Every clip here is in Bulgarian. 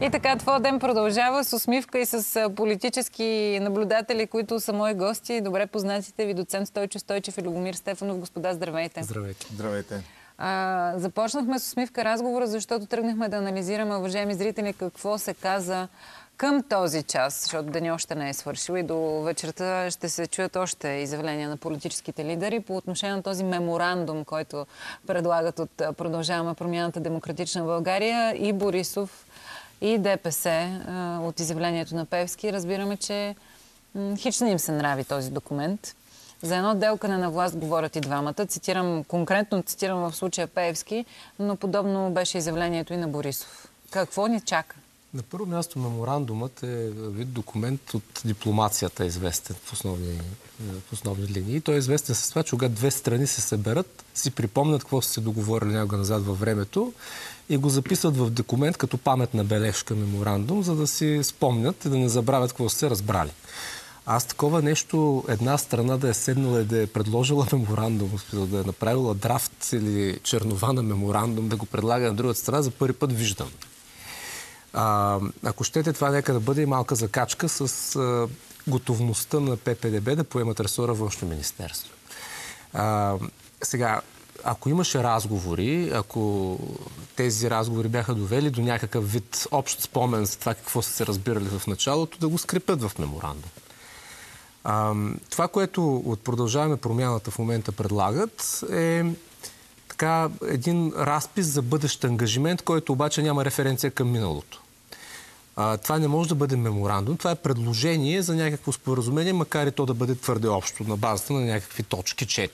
И така, твой ден продължава с усмивка и с политически наблюдатели, които са мои гости. Добре познатите ви доцент Стойчо Стойчев и Любомир Стефанов. Господа, здравейте. Здравейте. Здравейте. А, започнахме с усмивка разговора, защото тръгнахме да анализираме, уважаеми зрители, какво се каза към този час, защото деня още не е свършил и до вечерта ще се чуят още изявления на политическите лидери по отношение на този меморандум, който предлагат от Продължаваме промяната Демократична България и Борисов и ДПС от изявлението на Певски. Разбираме, че хич не им се нрави този документ. За едно делкане на власт говорят и двамата. Цитирам, конкретно цитирам в случая Пеевски, но подобно беше изявлението и на Борисов. Какво ни чака? На първо място меморандумът е вид документ от дипломацията, известен в основни, в основни линии. Той е известен с това, че когато две страни се съберат, си припомнят какво са се договорили някога назад във времето и го записват в документ като паметна бележка меморандум, за да си спомнят и да не забравят какво са се разбрали. Аз такова нещо, една страна да е седнала и да е предложила меморандум, да е направила драфт или чернова на меморандум, да го предлага на другата страна, за първи път виждам. А, ако щете, това нека да бъде и малка закачка с а, готовността на ППДБ да поемат ресора външно министерство. А, сега, ако имаше разговори, ако тези разговори бяха довели до някакъв вид общ спомен за това какво са се разбирали в началото, да го скрепят в меморандум. А, това, което от Продължаваме промяната в момента предлагат е така един разпис за бъдещ ангажимент, който обаче няма референция към миналото. А, това не може да бъде меморандум, това е предложение за някакво споразумение, макар и то да бъде твърде общо, на базата на някакви точки 4.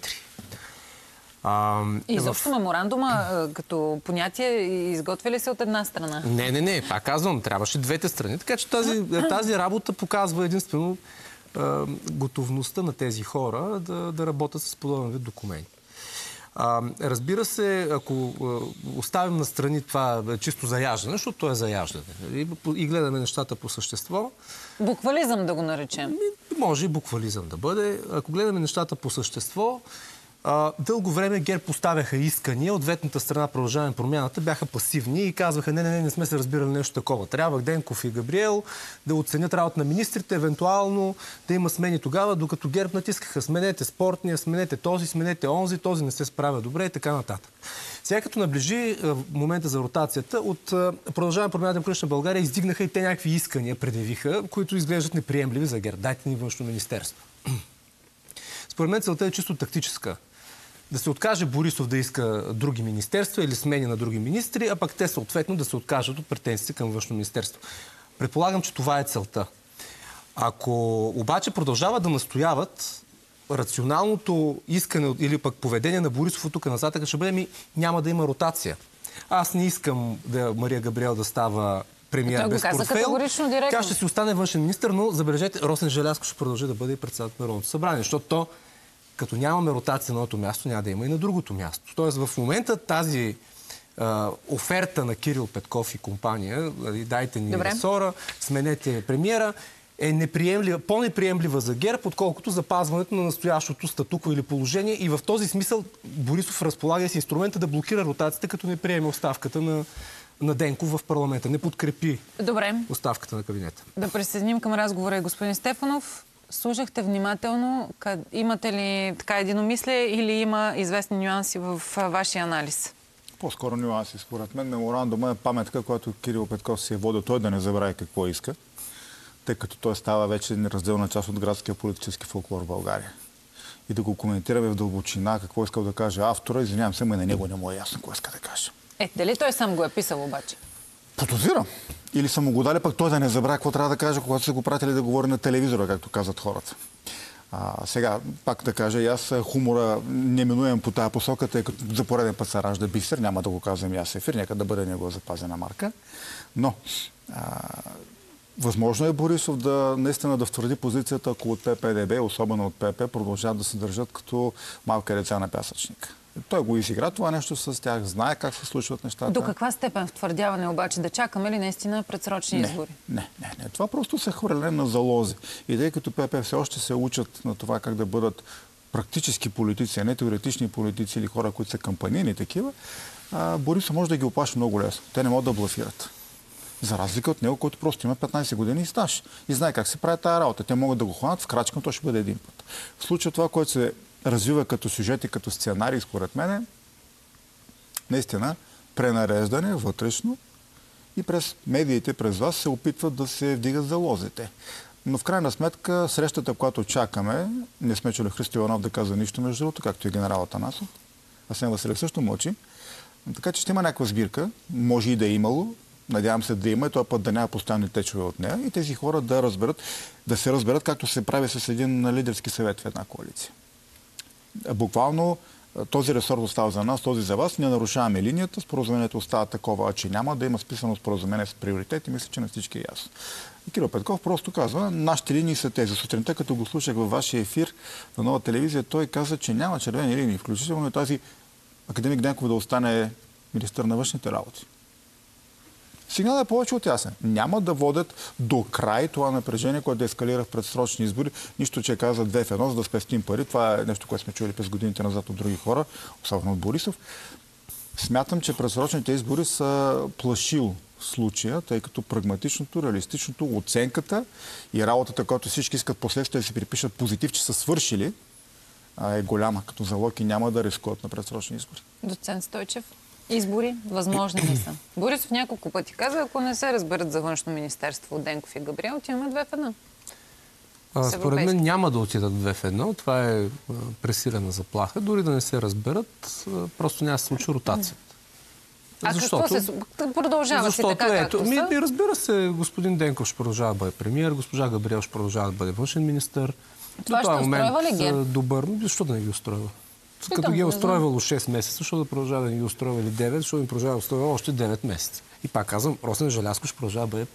А, и изобщо в... меморандума като понятие изготвя ли се от една страна? Не, не, не. Пак казвам, трябваше двете страни. Така че тази, тази работа показва единствено а, готовността на тези хора да, да работят с подобен вид документи. А, разбира се, ако оставим на страни това чисто заяждане, защото то е заяждане и, и гледаме нещата по същество. Буквализъм да го наречем. Може и буквализъм да бъде. Ако гледаме нещата по същество, а, дълго време ГЕРБ поставяха искания, ответната страна продължаване промяната бяха пасивни и казваха не, не, не, не сме се разбирали нещо такова. Трябва Денков и Габриел да оценят работа на министрите, евентуално да има смени тогава, докато ГЕРБ натискаха сменете спортния, сменете този, сменете онзи, този не се справя добре и така нататък. Сега като наближи момента за ротацията, от продължаване промяната на Кръщна България издигнаха и те някакви искания, предявиха, които изглеждат неприемливи за ГЕРБ. Дайте ни външно министерство. Според мен целта е чисто тактическа да се откаже Борисов да иска други министерства или смени на други министри, а пък те съответно да се откажат от претенциите към външно министерство. Предполагам, че това е целта. Ако обаче продължават да настояват, рационалното искане или пък поведение на Борисов от тук назад ще бъде ми няма да има ротация. Аз не искам да Мария Габриел да става премиер без портфейл. Тя ще си остане външен министр, но забележете, Росен Желязко ще продължи да бъде и председател на Народното събрание, защото то като нямаме ротация на едното място, няма да има и на другото място. Тоест в момента тази а, оферта на Кирил Петков и компания, нали, дайте ни Добре. ресора, сменете премиера, е неприемлива, по-неприемлива за ГЕРБ, отколкото запазването на настоящото статуко или положение. И в този смисъл Борисов разполага с инструмента да блокира ротацията, като не приеме оставката на, на Денков в парламента. Не подкрепи Добре. оставката на кабинета. Да присъединим към разговора и господин Стефанов слушахте внимателно. Къд... Имате ли така единомислие или има известни нюанси в вашия анализ? По-скоро нюанси. Според мен меморандума е паметка, която Кирил Петков си е водил той да не забрави какво иска, тъй като той става вече неразделна част от градския политически фолклор в България. И да го коментираме в дълбочина, какво искал да каже автора, извинявам се, но на него не му е ясно какво иска да каже. Е, дали той сам го е писал обаче? Подозирам. Или са му го дали, пък той да не забравя какво трябва да каже, когато са го пратили да говори на телевизора, както казват хората. А, сега, пак да кажа, и аз хумора неминуем по тази посока, тъй като за пореден път се ражда бисер, няма да го казвам и аз ефир, нека да бъде негова запазена марка. Но, а, възможно е Борисов да наистина да втвърди позицията, ако от ППДБ, особено от ПП, продължават да се държат като малка деца на пясъчник. Той го изигра това нещо с тях, знае как се случват нещата. До каква степен втвърдяване обаче да чакаме ли наистина предсрочни не, избори? Не, не, не. Това просто се хвърляне на залози. И тъй като ПП все още се учат на това как да бъдат практически политици, а не теоретични политици или хора, които са кампанийни такива, Борисов може да ги опаши много лесно. Те не могат да блафират. За разлика от него, който просто има 15 години и стаж. И знае как се прави тази работа. Те могат да го хванат в крачка, но то ще бъде един път. В случая това, което се развива като сюжет и като сценарий, според мен, наистина пренареждане вътрешно и през медиите, през вас се опитват да се вдигат залозите. Но в крайна сметка, срещата, която чакаме, не сме чули Христо Иванов да казва нищо, между другото, както и генерал Атанасов. Асен Василев също мълчи. Така че ще има някаква сбирка. Може и да е имало. Надявам се да има и този път да няма постоянни течове от нея. И тези хора да разберат, да се разберат както се прави с един лидерски съвет в една коалиция. Буквално този ресор остава за нас, този за вас. Не нарушаваме линията, споразумението остава такова, че няма да има списано споразумение с приоритети. Мисля, че на всички е ясно. И Кирил Петков просто казва, нашите линии са тези. Сутринта, като го слушах във вашия ефир на нова телевизия, той каза, че няма червени линии, включително и тази академик Денков да остане министър на външните работи. Сигналът е повече от ясен. Няма да водят до край това напрежение, което да ескалира в предсрочни избори. Нищо, че каза две в едно, за да спестим пари. Това е нещо, което сме чули през годините назад от други хора, особено от Борисов. Смятам, че предсрочните избори са плашил случая, тъй като прагматичното, реалистичното, оценката и работата, която всички искат последствие да си припишат позитив, че са свършили, е голяма като залог и няма да рискуват на предсрочни избори. Доцент Стойчев, избори възможни ли са? Борисов няколко пъти каза, ако не се разберат за външно министерство Денков и Габриел, отиваме две в една. А, според мен няма да отидат две в едно. Това е пресилена заплаха. Дори да не се разберат, просто няма да се случи ротацията. А защото, какво се продължава защото, си така, ето, ми, са? разбира се, господин Денков ще продължава да бъде премиер, госпожа Габриел ще продължава да бъде външен министър. Това До ще този момент ли ги? добър. Защо да не ги устройва? Като ги е знам. устройвало 6 месеца, защо да продължава да ги устройва или 9, защо да им продължава да устройва още 9 месеца. И пак казвам, Росен Желязко ще продължава да бъде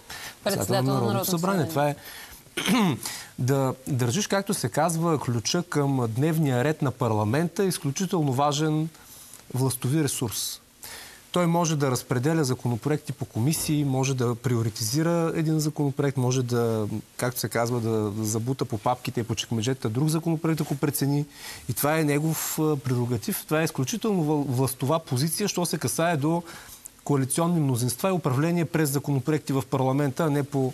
председател на Народното събрание. Това е да държиш, както се казва, ключа към дневния ред на парламента е изключително важен властови ресурс. Той може да разпределя законопроекти по комисии, може да приоритизира един законопроект, може да, както се казва, да, забута по папките и по чекмеджета друг законопроект, ако прецени. И това е негов прерогатив. Това е изключително властова позиция, що се касае до коалиционни мнозинства и управление през законопроекти в парламента, а не по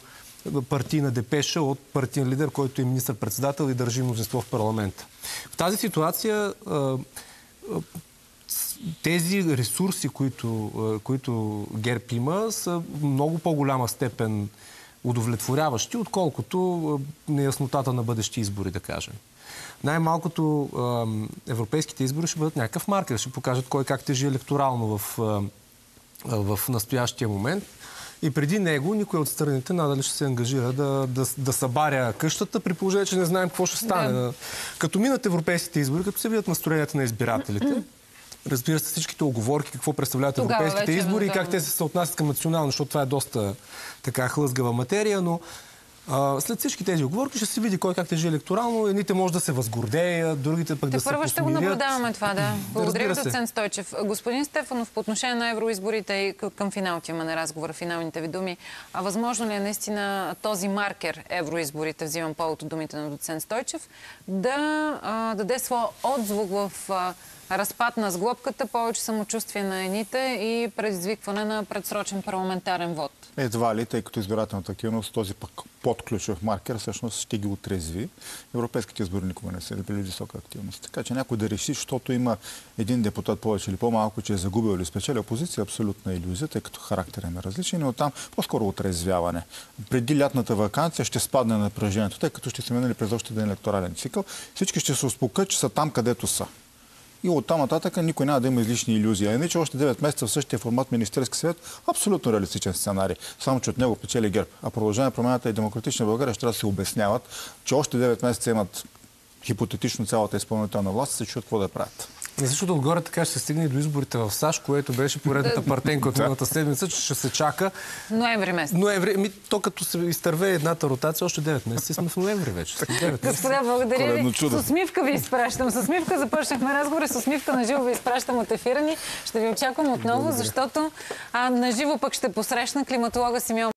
партийна депеша от партиен лидер, който е министър-председател и държи мнозинство в парламента. В тази ситуация тези ресурси, които, които ГЕРБ има, са много по-голяма степен удовлетворяващи, отколкото неяснотата на бъдещи избори, да кажем. Най-малкото европейските избори ще бъдат някакъв маркер, ще покажат кой как тежи електорално в, в настоящия момент. И преди него никой от страните надали ще се ангажира да, да, да събаря къщата, при положение, че не знаем какво ще стане. Да. Като минат европейските избори, като се видят настроенията на избирателите, разбира се, всичките оговорки, какво представляват Тогава европейските избори и как те се съотнасят към национално, защото това е доста така хлъзгава материя, но а, след всички тези оговорки ще се види кой как тежи електорално. Едните може да се възгордеят, другите пък Те да се първо ще го наблюдаваме това, да. Благодаря доцент Стойчев. Господин Стефанов, по отношение на евроизборите и към финал отиваме на разговора, финалните ви думи. А възможно ли е наистина този маркер евроизборите, взимам повод от думите на доцент Стойчев, да а, даде своя отзвук в а, разпад на сглобката, повече самочувствие на едните и предизвикване на предсрочен парламентарен вод? Едва ли, тъй като избирателната активност, този пък подключов маркер всъщност ще ги отрезви. Европейските избори никога не са били висока активност. Така че някой да реши, защото има един депутат повече или по-малко, че е загубил или спечелил позиция, абсолютна иллюзия, тъй като характер е различен, но там по-скоро отрезвяване. Преди лятната вакансия ще спадне напрежението, тъй като ще се минали през още един електорален цикъл. Всички ще се успокоят, че са там, където са. И от там нататък никой няма да има излишни иллюзии. А иначе още 9 месеца в същия формат Министерски съвет, абсолютно реалистичен сценарий. Само, че от него печели ГЕРБ. А продължение промената и демократична България ще трябва да се обясняват, че още 9 месеца имат хипотетично цялата изпълнителна власт и се чуят какво да правят. Защото отгоре така ще се стигне и до изборите в САЩ, което беше поредната партенка от миналата седмица, че ще се чака Ноември месец. ноември. Ми, то като се изтърве едната ротация, още 9 месеца сме в ноември вече. 9 месеца. Господа, благодаря ви. С усмивка ви изпращам. С усмивка започнахме разговора. С усмивка на живо ви изпращам от ефира ни. Ще ви очаквам отново, защото а, на живо пък ще посрещна климатолога Симеон